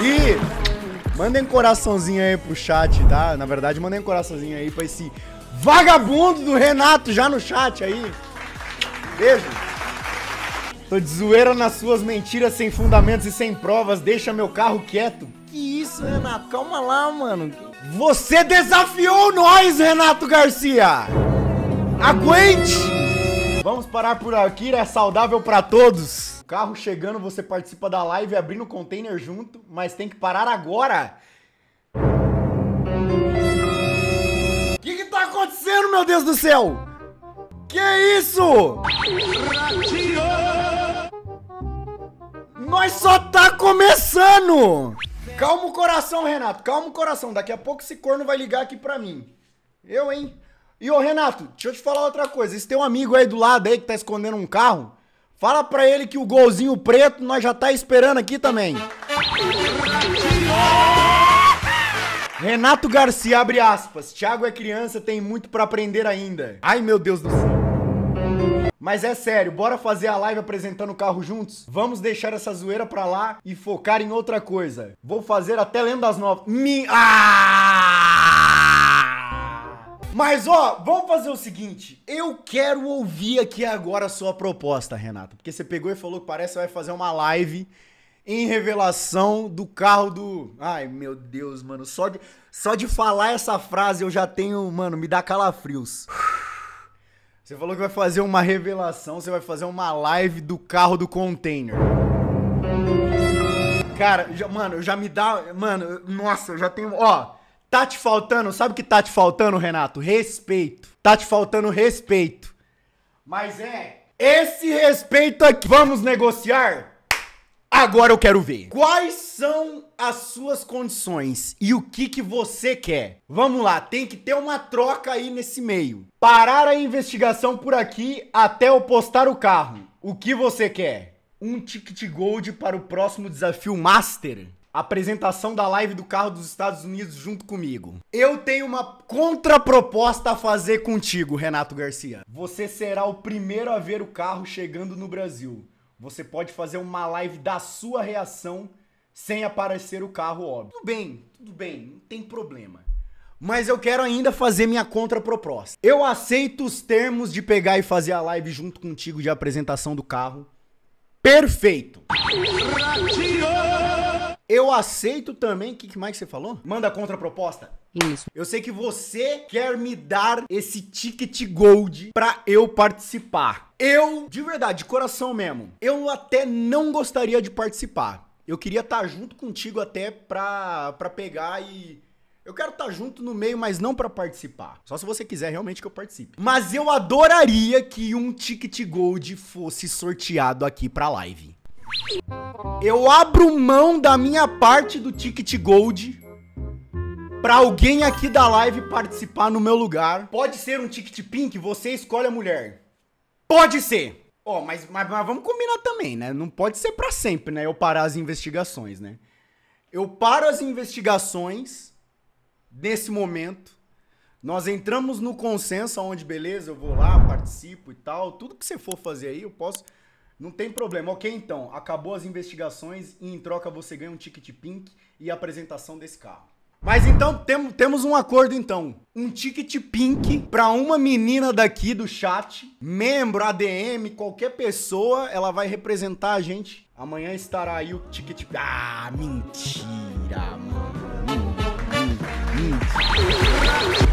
E mandem coraçãozinho aí pro chat, tá? Na verdade, mandem coraçãozinho aí pra esse vagabundo do Renato já no chat aí. Beijo. Tô de zoeira nas suas mentiras sem fundamentos e sem provas. Deixa meu carro quieto. Que isso, Renato? Calma lá, mano. Você desafiou nós, Renato Garcia. Aguente! Vamos parar por aqui, é saudável pra todos. Carro chegando, você participa da live abrindo o container junto, mas tem que parar agora. O que que tá acontecendo, meu Deus do céu? Que isso? Nós só tá começando! Calma o coração, Renato. Calma o coração. Daqui a pouco esse corno vai ligar aqui pra mim. Eu, hein? E ô, Renato, deixa eu te falar outra coisa. Esse teu amigo aí do lado aí que tá escondendo um carro, fala pra ele que o golzinho preto nós já tá esperando aqui também. Renato Garcia, abre aspas. Thiago é criança, tem muito pra aprender ainda. Ai, meu Deus do céu. Mas é sério, bora fazer a live apresentando o carro juntos? Vamos deixar essa zoeira pra lá e focar em outra coisa. Vou fazer até lendas novas. Mi... Ah! Mas ó, vamos fazer o seguinte. Eu quero ouvir aqui agora a sua proposta, Renato. Porque você pegou e falou que parece que vai fazer uma live em revelação do carro do. Ai, meu Deus, mano. Só de, só de falar essa frase eu já tenho. Mano, me dá calafrios. Você falou que vai fazer uma revelação, você vai fazer uma live do carro do container. Cara, já, mano, já me dá. Mano, nossa, eu já tenho. Ó, tá te faltando. Sabe o que tá te faltando, Renato? Respeito. Tá te faltando respeito. Mas é. Esse respeito aqui. Vamos negociar? Agora eu quero ver. Quais são as suas condições e o que que você quer? Vamos lá, tem que ter uma troca aí nesse meio. Parar a investigação por aqui até eu postar o carro. O que você quer? Um ticket gold para o próximo desafio Master? Apresentação da live do carro dos Estados Unidos junto comigo. Eu tenho uma contraproposta a fazer contigo, Renato Garcia. Você será o primeiro a ver o carro chegando no Brasil. Você pode fazer uma live da sua reação sem aparecer o carro, óbvio. Tudo bem, tudo bem, não tem problema. Mas eu quero ainda fazer minha contraproposta. Eu aceito os termos de pegar e fazer a live junto contigo de apresentação do carro. Perfeito. Eu aceito também. O que, que mais você falou? Manda a contraproposta. Isso. Eu sei que você quer me dar esse ticket gold pra eu participar. Eu, de verdade, de coração mesmo, eu até não gostaria de participar. Eu queria estar junto contigo até pra, pra pegar e. Eu quero estar junto no meio, mas não pra participar. Só se você quiser realmente que eu participe. Mas eu adoraria que um ticket gold fosse sorteado aqui pra live. Eu abro mão da minha parte do ticket gold pra alguém aqui da live participar no meu lugar. Pode ser um ticket pink, você escolhe a mulher. Pode ser. Ó, mas, mas, mas vamos combinar também, né? Não pode ser pra sempre, né? Eu parar as investigações, né? Eu paro as investigações nesse momento. Nós entramos no consenso onde, beleza, eu vou lá, participo e tal. Tudo que você for fazer aí, eu posso. Não tem problema. Ok, então. Acabou as investigações e em troca você ganha um ticket pink e a apresentação desse carro. Mas então tem, temos um acordo então. Um ticket pink para uma menina daqui do chat, membro, ADM, qualquer pessoa, ela vai representar a gente. Amanhã estará aí o ticket. Ah, mentira, mano. Mentira.